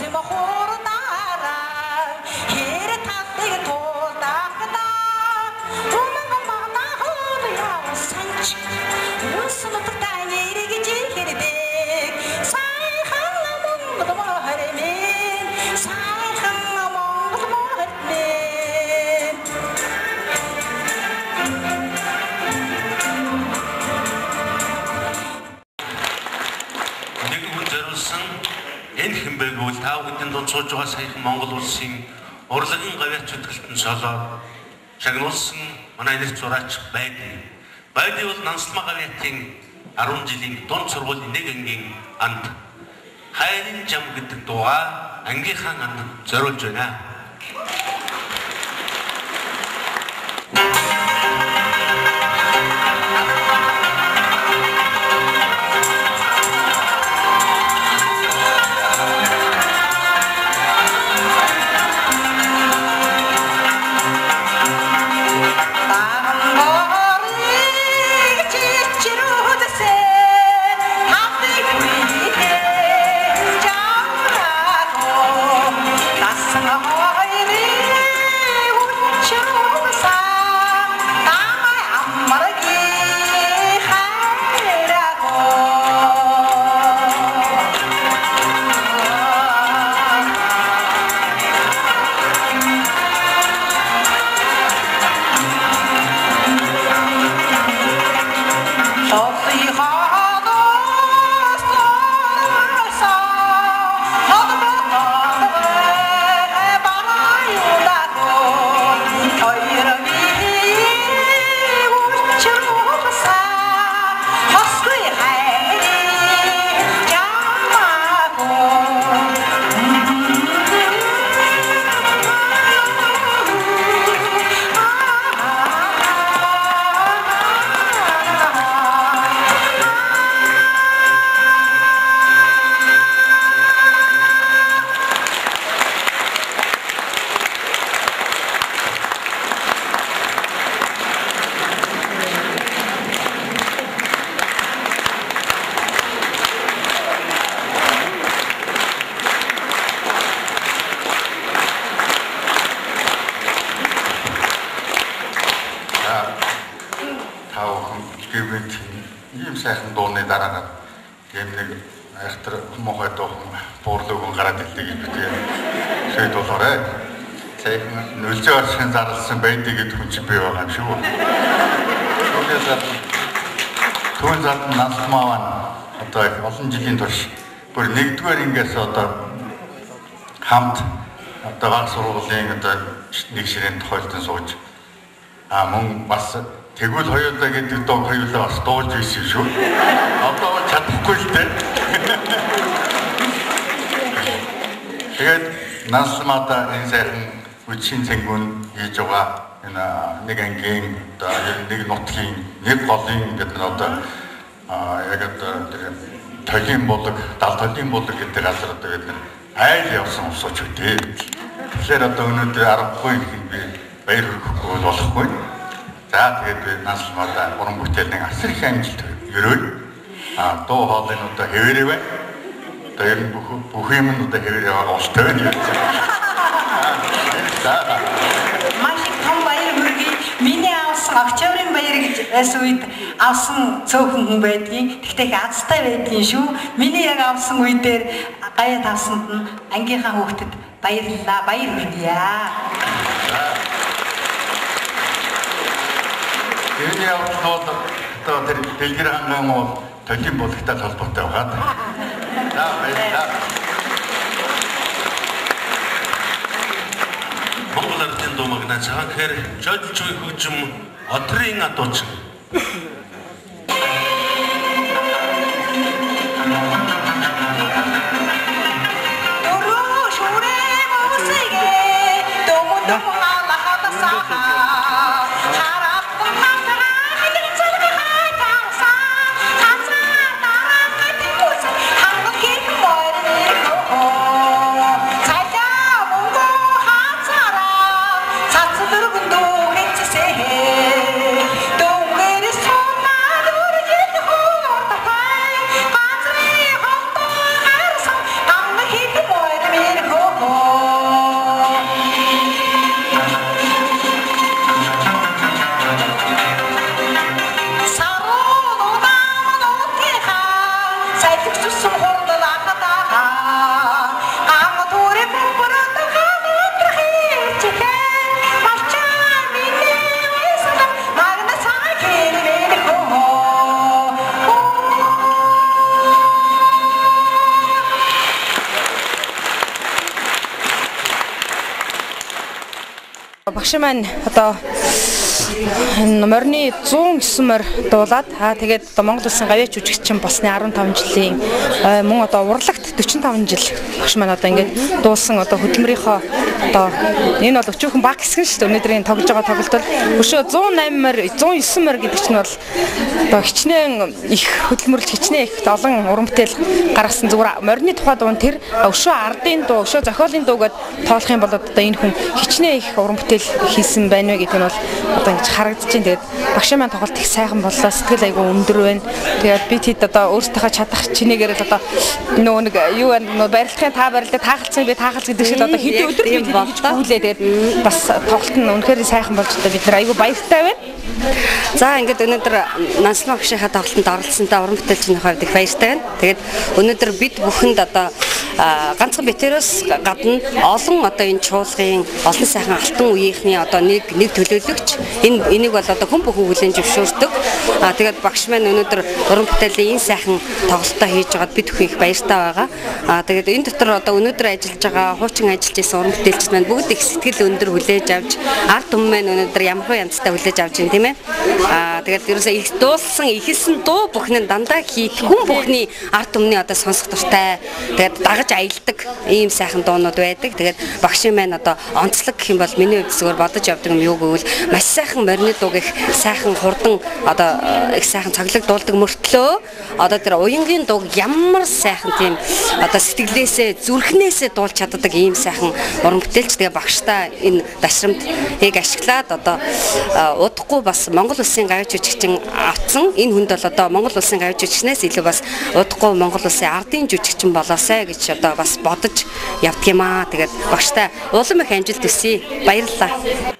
сууж урлагийн гавьяач хөтгөлтөнд солоод шагнуулсан манай нэр зураач байдаг. Байдаг бол Нансалмаа гавьяатын 10 жилийн дунд сургуулийн нэг ангийн анд хайрын жам гэдэг дууга ангийнхаа анд зориулж байна. Зарласан байдаг гэдэг хүн чинь бий байгаа юм шүү. Түүнээс түүн зад насмааван одоо олон жилийн турш. Бүр нэгдүгээр ингээс одоо хамт одоо баг сургуулийн одоо нэг ширээнд тохиолдсон сууж. А мөн бас тэгвэл хоёулаа гэдэг дуу хоёулаа бас дуулж ирсэн шүү. Одоо чадахгүй л дээ. Тэгээд насмаада энэ сайхан үчийн цэнгүүн хийж байгаа энэ нэг ангийн одоо нэг нутгийн нэг голын гэдэг нь одоо яг одоо тэр толийн булаг, дал толийн булаг гэдэг газар одоо бид айл явсан усууч үтэй. Тэгэхээр одоо өнөөдөр аргагүй юм би баяр хүргэхгүй болохгүй. За тэгээд би наслмада уран бүтээлийн асар их амжилт өрөөл а дуу хоолойн одоо хэвээрээ байна. Одоо ер нь бүх бүх юм нь одоо хэвээрээ байгаа болтой байна. За авсан октябрийн баяр гэж байсан үед авсан цөөхөн хүн байдгийн. Тэгтээ их азтай байдгийн шүү. Миний яг авсан үе дээр гаяа тавсанд нь ангийнхаа хүүхдэд баярлалаа. Баяр хүргье. Тэрний явдлууд одоо тэр дэлгэр ханган бол толин бүлэгтэй холбоотой байгаа. За баярлалаа. Монгол ардын хэр жолж чуй хөгжим одрын адуучин Дөрөв шүрээ мөсөйгээ дөмөн дөмөн багш маань одоо морины 109 морь дуулаад аа тэгээд одоо Монгол улсын гавьяач жүжигчин болсны 15 жилийн э, мөн одоо урлагт 45 жил багш маань одоо ингээд дуулсан одоо хөдөлмөрийнхөө одоо энэ бол өчүүхэн баг хэсэг шүү дээ өнөөдрийн тоглож байгаа тоглолтод өшөө 108 морь 109 морь гэдэг чинь бол одоо хичнээн их хөдөлмөрлөж хичнээн их олон уран бүтээл гаргасан зүгээр морины тухай дуу тэр өшөө ардын дуу өшөө зохиолын дуу гэдээ тоолох юм бол одоо энэ хүн хичнээн их уран бүтээл хийсэн байна вэ гэдэг нь бол одоо ингэж харагдаж байна. Тэгээд багш маань тоглолт их сайхан боллоо. Сэтгэл айгу өндөр байна. Тэгээд би тэд одоо өөртөөхөө чадах чинээгээр л одоо нөө нэг юу нөө барилгын та барилдаа таахалцсан би таахалц гэдэг шиг одоо хэдэн өдөр би тэгж гүйлээ. Тэгээд бас тоглолт нь үнэхээр сайхан болж одоо бид нар айгу баяртай байна. За ингээд өнөөдөр Нанслан багшийнхаа тоглолтод оролцсонтой уран бүтээлчний хувьд их баяртай байна. Тэгээд өнөөдөр бид бүхэнд одоо ганцхан битэрээс гадна олон одоо энэ чуулгын олон сайхан алтан үеийнхний одоо нэг нэг төлөөлөгч энэ энийг бол одоо хүн бүхэн хүлэн зөвшөөрдөг. А тэгээд багш маань өнөөдөр уран бүтээлийн энэ сайхан тоглолтоо хийж байгаад бид бүхэн их баяртай байгаа. А тэгээд энэ дотор одоо өнөөдөр ажиллаж байгаа хуучин ажиллаж исэн уран бүтээлч маань бүгд их сэтгэл өндөр хүлээж авч ард түмэн маань өнөөдөр ямар хөө янзтай хүлээж авч байна тийм ээ. А тэгээд ерөөсөө их дуулсан ихэлсэн дуу бүхэн нь дандаа хийх хүн бүхний ард түмний одоо сонсох дуртай. Тэгээд дагаж аялдаг ийм сайхан дуунууд байдаг. Тэгээд багшийн маань одоо онцлог гэх юм бол миний хувьд зөвөр бодож явдаг юм юу гэвэл маш сайхан морины дууг их сайхан хурдан одоо их сайхан цаглаг дуулдаг мөртлөө одоо тэр уянгийн дууг ямар сайхан тийм одоо сэтгэлээсээ зүрхнээсээ дуулж чаддаг ийм сайхан уран бүтээлч. Тэгээ багштай энэ дашрамтыг ашиглаад одоо удахгүй бас Монгол улсын гавьч жүжигчин авцсан. Энэ хүнд бол одоо Монгол улсын гавьч жүжигчнээс илүү бас удахгүй Монгол улсын ардын жүжигчин болоосай гэж одоо бас бодож аа. Тэгээд багштай улам их амжилт хүсье. Баярлалаа.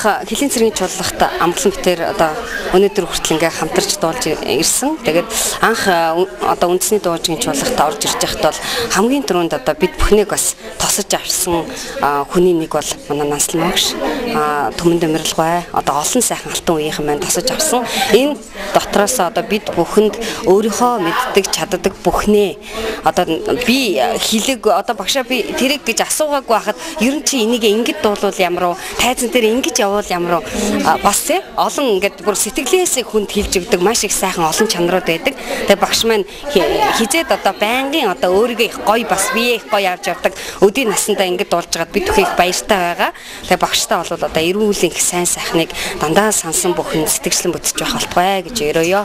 Анх хилийн цэргийн чуулгахт амглан битэр одоо өнөөдөр хүртэл ингээ хамтарч дуулж ирсэн. Тэгээд анх одоо үндэсний дуужгийн чуулгахт орж ирж байхад бол хамгийн түрүүнд одоо бид бүхнийг бас тосож авсан хүний нэг бол манай Наслан багш төмөн дэмэрлэгвай одоо олон сайхан алтан үеийнхэн маань тосож авсан. Энэ дотроос одоо бид бүхэнд өөрийнхөө мэддэг чаддаг бүхнээ одоо би хилэг одоо багшаа би тэрэг гэж асуугаагүй байхад ер нь чи энийг ингэж дуулвал ямар уу тайзан дээр ингэж явуул ямар уу бас тий олон ингээд бүр сэтгэлээс хүнд хилж өгдөг маш их сайхан олон чанарууд байдаг. Тэгээ багш маань хизээд одоо байнгын одоо өөрийгөө их гоё бас бие их гоё авч явдаг өдийн насандаа ингэж дуулж байгаад би түүхийг баяртай байгаа. Тэгээ багштай бол одоо эрүүлийн их сайн сайхныг дандаа сансан бүхэн сэтгэжлэн бүтэж байх болтугай гэж өрөөё.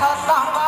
সাদা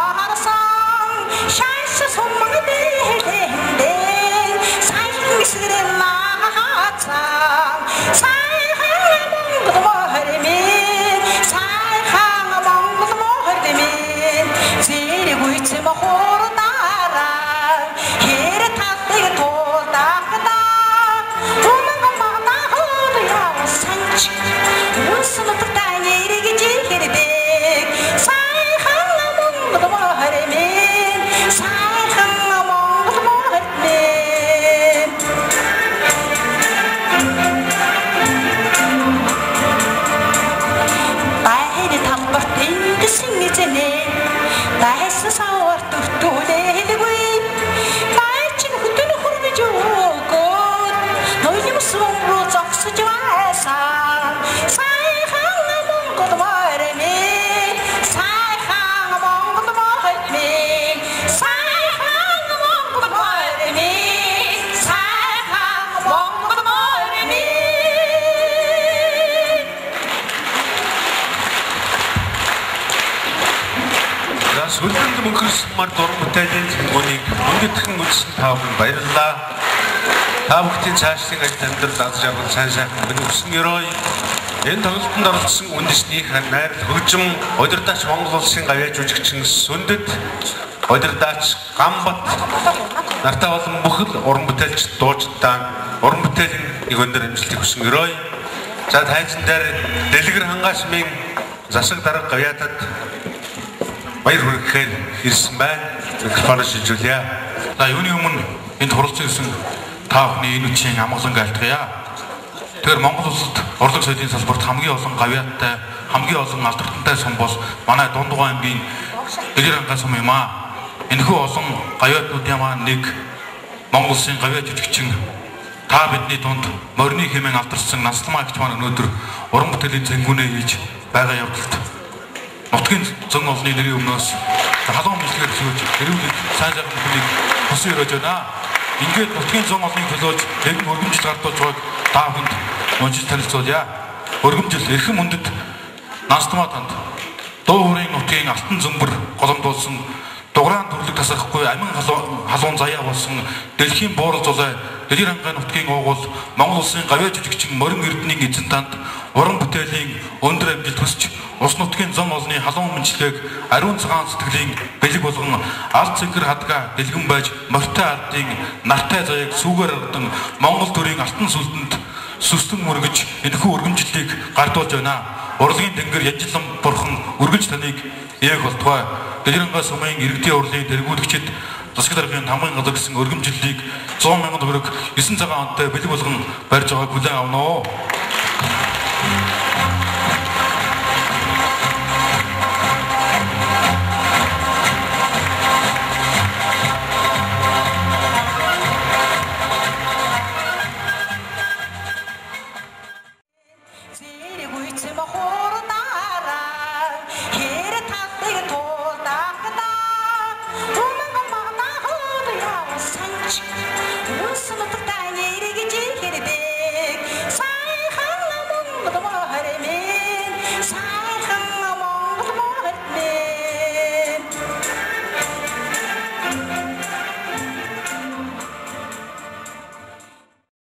мөнхөрсмар дуран бүтээлийн цэнгүүнийг өндөдхөн үзсэн та бүхэн баярлалаа. Та бүхний цаашдын ажил амьдрал аз жаргал сайн сайхан өсөн ёрой энэ тоглолтод оролцсон үндэсний найр хөгжим удирдаач Монгол улсын гавьяа жүжигчин Сүндэд удирдаач Гамбат нартай болон бүхэл уран бүтээлч дуучдаа уран бүтээлийн нэг өндөр амжилтыг хүсэн ёрой. За тайзан дээр дэлгэр хангасмын засаг дарга гавьяатад баяр хүргэхээр ирсэн байна. Микрофон шилжүүлье. За юуны өмнө энд хуралцсан гэсэн та бүхний энэ үчийн амгалан айлтгая. Тэгэхээр Монгол улсад урлаг соёлын салбарт хамгийн олон гавьяаттай, хамгийн олон алдартай сум бол манай Дундгой аймгийн Дэлгэр хангас сум юм аа. Энэхүү олон гавьяатнуудын маань нэг Монгол улсын гавьяа жүжигчин та бидний дунд морины хэмээн алдарсан Насламаа гэж маань өнөөдөр уран бүтээлийн цэнгүүнээ хийж байгаа явдалд нутгийн зөн олны нэрийн өмнөөс халуун мэдлэгээр зөвж эрүүл сайн сайхан хүнийг хүсэн өрөөж байна. Ингээд нутгийн зөн олныг төлөөж нэгэн өргөмжил гардуулж байгааг та бүхэнд уншиж танилцуулъя. Өргөмжил эрхэм мөндөд Настамаа танд дуу хүрийн нутгийн алтан зөмбөр голомдуулсан дуграан төрлөг тасахгүй амин халуун заяа болсон дэлхийн буурал зулай Дэлгэр хангай нутгийн уугуул Монгол улсын гавьяа жүжигчин Морин Эрдэнийн эзэн танд уран бүтээлийн өндөр амжилт хүсч ус нутгийн зам олны халуун мэнчлэгийг ариун цагаан сэтгэлийн бэлэг болгон алт цэнхэр хадга дэлгэн байж морьтой ардын нартай заяаг сүүгээр ардан Монгол төрийн алтан сүлдэнд сүстэн мөргөж энэхүү өргөмжлөлийг гардуулж байна. Урлагийн тэнгэр янжлан бурхан үргэлж таныг ээг болтугай. Дэлгэрэнгээ сумын иргэдийн урлын тэргүүлэгчид засаг даргын хамгийн газар гэсэн өргөмжлөлийг 100 сая төгрөг 9 цагаан онтой бэлэг болгон барьж байгааг хүлээн авна уу.